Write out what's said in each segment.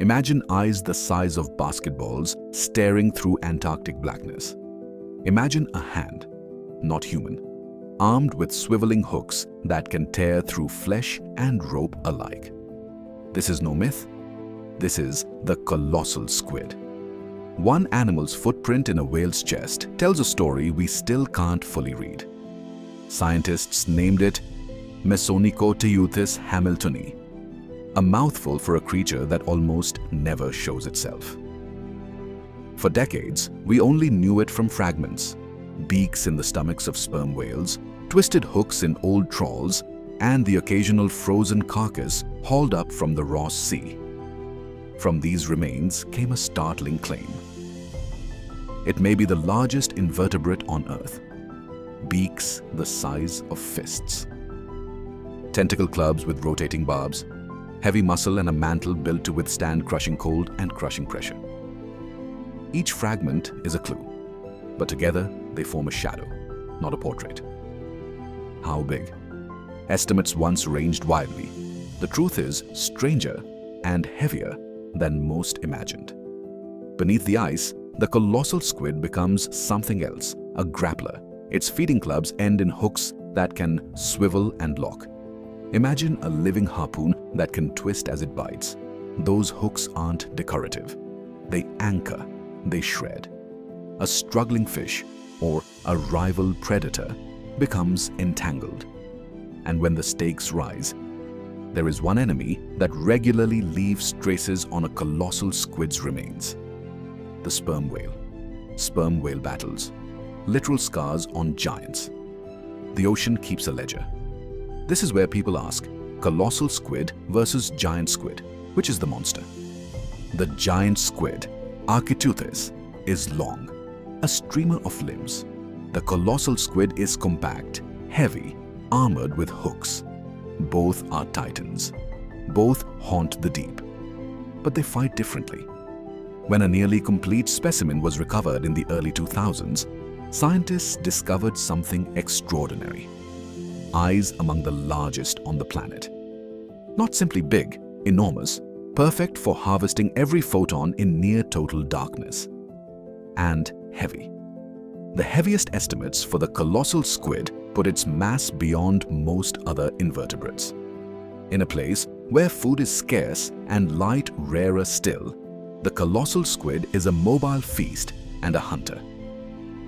Imagine eyes the size of basketballs staring through Antarctic blackness. Imagine a hand, not human, armed with swiveling hooks that can tear through flesh and rope alike. This is no myth. This is the colossal squid. One animal's footprint in a whale's chest tells a story we still can't fully read. Scientists named it Mesonychoteuthis hamiltoni, a mouthful for a creature that almost never shows itself. For decades, we only knew it from fragments, beaks in the stomachs of sperm whales, twisted hooks in old trawls, and the occasional frozen carcass hauled up from the Ross Sea. From these remains came a startling claim. It may be the largest invertebrate on Earth, beaks the size of fists. Tentacle clubs with rotating barbs, heavy muscle and a mantle built to withstand crushing cold and crushing pressure. Each fragment is a clue, but together they form a shadow, not a portrait. How big? Estimates once ranged wildly. The truth is stranger and heavier than most imagined. Beneath the ice, the colossal squid becomes something else, a grappler. Its feeding clubs end in hooks that can swivel and lock. Imagine a living harpoon that can twist as it bites. Those hooks aren't decorative. They anchor, they shred. A struggling fish or a rival predator becomes entangled. And when the stakes rise, there is one enemy that regularly leaves traces on a colossal squid's remains. The sperm whale. Sperm whale battles. Literal scars on giants. The ocean keeps a ledger. This is where people ask, colossal squid versus giant squid, which is the monster? The giant squid, Architeuthis, is long, a streamer of limbs. The colossal squid is compact, heavy, armored with hooks. Both are titans. Both haunt the deep. But they fight differently. When a nearly complete specimen was recovered in the early 2000s, scientists discovered something extraordinary eyes among the largest on the planet. Not simply big, enormous, perfect for harvesting every photon in near total darkness. And heavy. The heaviest estimates for the colossal squid put its mass beyond most other invertebrates. In a place where food is scarce and light rarer still, the colossal squid is a mobile feast and a hunter.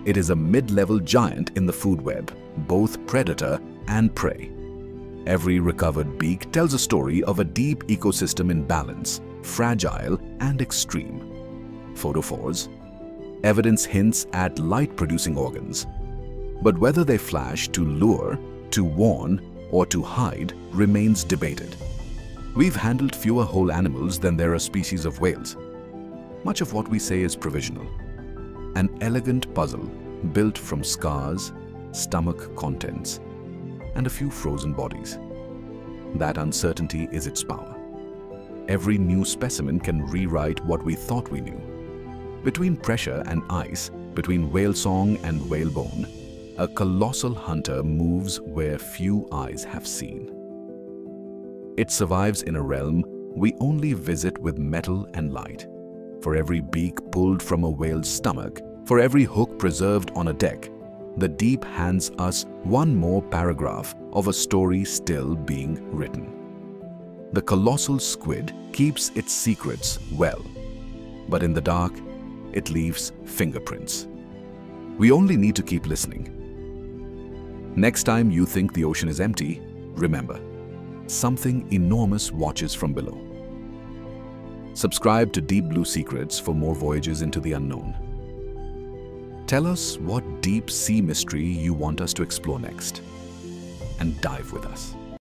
It is a mid-level giant in the food web, both predator and prey. Every recovered beak tells a story of a deep ecosystem in balance, fragile and extreme. Photophores. Evidence hints at light-producing organs. But whether they flash to lure, to warn, or to hide remains debated. We've handled fewer whole animals than there are species of whales. Much of what we say is provisional. An elegant puzzle built from scars, stomach contents, and a few frozen bodies. That uncertainty is its power. Every new specimen can rewrite what we thought we knew. Between pressure and ice, between whale song and whalebone, a colossal hunter moves where few eyes have seen. It survives in a realm we only visit with metal and light. For every beak pulled from a whale's stomach, for every hook preserved on a deck, the deep hands us one more paragraph of a story still being written. The colossal squid keeps its secrets well, but in the dark, it leaves fingerprints. We only need to keep listening. Next time you think the ocean is empty, remember, something enormous watches from below. Subscribe to Deep Blue Secrets for more voyages into the unknown. Tell us what deep sea mystery you want us to explore next and dive with us.